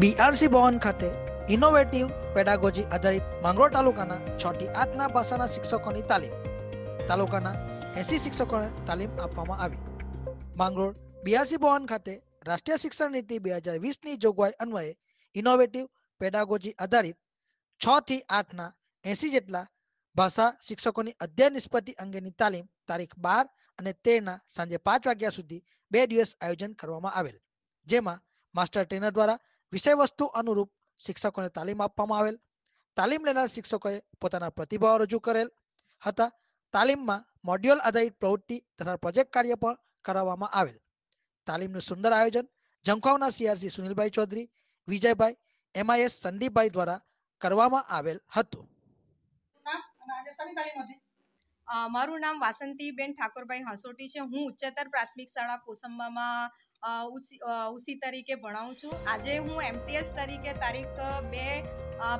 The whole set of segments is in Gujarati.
બીઆરસી ભવન ખાતે ઇનોવેટિવ પેડાગોજી આધારિત માંગરોળ તાલુકાના છ થી આઠના ભાષાના શિક્ષકોની તાલીમ. તાલુકાના એસી શિક્ષકોને તાલીમ આપવામાં આવી. માંગરોળ બીઆરસી ભવન ખાતે રાષ્ટ્રીય શિક્ષણ નીતિ બે હજાર વીસની જોગવાઈ અન્વયે ઇનોવેટિવ પેડાગોજી આધારિત છ થી આઠના એસી જેટલા ભાષા શિક્ષકોની અધ્યયન નિષ્પત્તિ અંગેની તાલીમ તારીખ બાર અને તેરના સાંજે પાંચ વાગ્યા સુધી બે દિવસ આયોજન કરવામાં આવેલ. જેમાં માસ્ટર ટ્રેનર દ્વારા વિષય વસ્તુ અનુરૂપ શિક્ષકોને તાલીમ આપવામાં આવેલ. તાલીમ લેનાર શિક્ષકોએ પોતાના પ્રતિભાવો રજૂ કરેલ હતા. તાલીમમાં મોડ્યુલ આધારિત પ્રવૃત્તિ તથા પ્રોજેક્ટ કાર્ય પણ કરાવવામાં આવેલ. તાલીમનું સુંદર આયોજન જંખવાના સીઆરસી સુનિલભાઈ ચૌધરી વિજયભાઈ એમઆઈએસ સંદીપભાઈ દ્વારા કરવામાં આવેલ હતું. મારું નામ વાસંતીબેન ઠાકોરભાઈ હાંસોટી છે. હું ઉચ્ચતર પ્રાથમિક શાળા કોસંબામાં ઉસી તરીકે ભણાવું છું. આજે હું એમટીએસ તરીકે તારીખ બે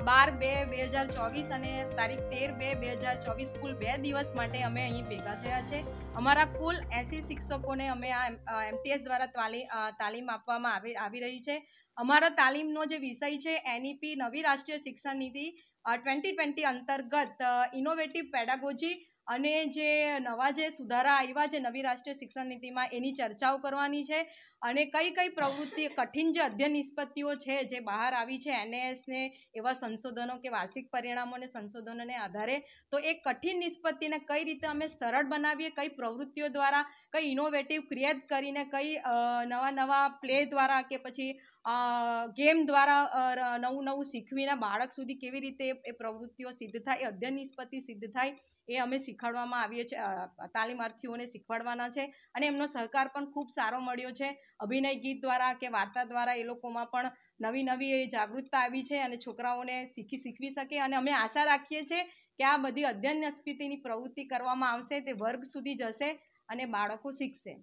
બાર બે બે હજાર ચોવીસ અને તારીખ તેર બે બે હજાર ચોવીસ કુલ બે દિવસ માટે અમે અહીં ભેગા થયા છે. અમારા કુલ એસી શિક્ષકોને અમે આ એમટીએસ દ્વારા તાલીમ તાલીમ આપવામાં આવી આવી રહી છે. અમારા તાલીમનો જે વિષય છે એનઈપી નવી રાષ્ટ્રીય શિક્ષણ નીતિ ટ્વેન્ટી ટ્વેન્ટી અંતર્ગત ઇનોવેટિવ પેડાગોજી અને જે નવા જે સુધારા આવ્યા છે નવી રાષ્ટ્રીય શિક્ષણ નીતિમાં એની ચર્ચાઓ કરવાની છે. અને કઈ કઈ પ્રવૃત્તિ કઠિન જે અધ્યયન નિષ્પત્તિઓ છે જે બહાર આવી છે એનએસ ને એવા સંશોધનો કે વાર્ષિક પરિણામો અને સંશોધનોને આધારે, તો એ કઠિન નિષ્પત્તિને કઈ રીતે અમે સરળ બનાવીએ, કઈ પ્રવૃત્તિઓ દ્વારા, કઈ ઇનોવેટિવ ક્રિએટ કરીને, કઈ નવા નવા પ્લે દ્વારા કે પછી ગેમ દ્વારા નવું નવું શીખવીને બાળક સુધી કેવી રીતે એ પ્રવૃત્તિઓ સિદ્ધ થાય, એ અધ્યયન નિષ્પત્તિ સિદ્ધ થાય, એ અમે શીખવાડવામાં આવીએ છીએ તાલીમાર્થીઓને શીખવાડવાના છે. અને એમનો સહકાર પણ ખૂબ સારો મળ્યો છે. અભિનય ગીત દ્વારા કે વાર્તા દ્વારા એ લોકોમાં પણ નવી નવી જાગૃતતા આવી છે અને છોકરાઓને શીખી શીખવી શકે. અને અમે આશા રાખીએ છીએ કે આ બધી અધ્યયન સ્ફીતિની પ્રવૃત્તિ કરવામાં આવશે, તે વર્ગ સુધી જશે અને બાળકો શીખશે.